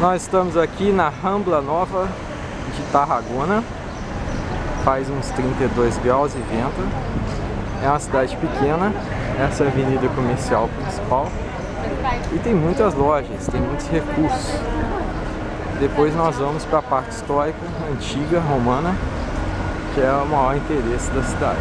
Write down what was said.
Nós estamos aqui na Rambla Nova de Tarragona. Faz uns 32 graus e vento. É uma cidade pequena. Essa é a avenida comercial principal. E tem muitas lojas, tem muitos recursos. Depois nós vamos para a parte histórica, antiga, romana, que é o maior interesse da cidade.